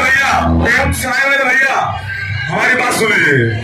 भैया भैया हमारी बात सुन लीजिए